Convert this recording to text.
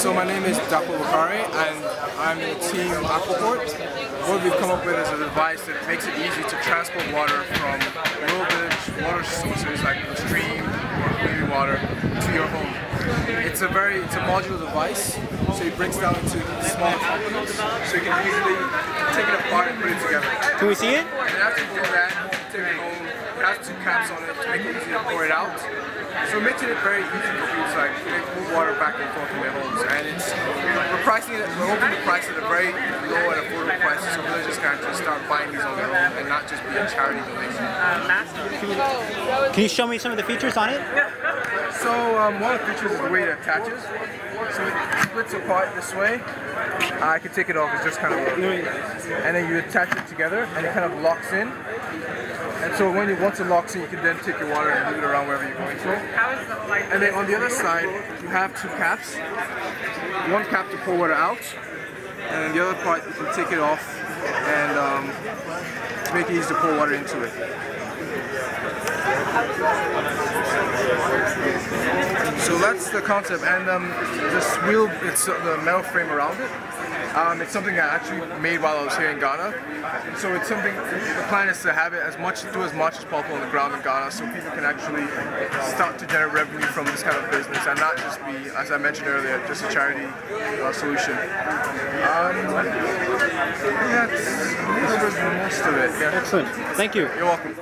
So my name is Dapo Bakare and I'm in Team Aquaport. What we've come up with is a device that makes it easy to transport water from low village water sources like the stream or community water to your home. It's a very, it's a modular device, so it breaks down into small components, so you can easily take it apart and put it together. Can we see it? It has to do that, take it home, it has two caps on it to make it easy to pour it out. So it makes it very easy for people to like move water back and forth from their homes. And it's we're pricing it we're hoping to price it at a very low and affordable price so villagers can just start buying these on their own and not just be a charity donation. Can you show me some of the features on it? So um, one of the features is the way it attaches. So it splits apart this way. I can take it off, it's just kind of and then you attach it together and it kind of locks in. And so when you once it locks in, you can then take your water and move it around wherever you're going to. And then on the other side, you have two caps. One cap to pour water out, and the other part you can take it off and um, make it easy to pour water into it. So that's the concept, and um, this wheel, it's uh, the metal frame around it. Um, it's something I actually made while I was here in Ghana. So it's something, the plan is to have it as much, do as much as possible on the ground in Ghana so people can actually start to generate revenue from this kind of business and not just be, as I mentioned earlier, just a charity uh, solution. Um, yeah, that's, that's most of it. Yeah. Excellent. Thank you. You're welcome.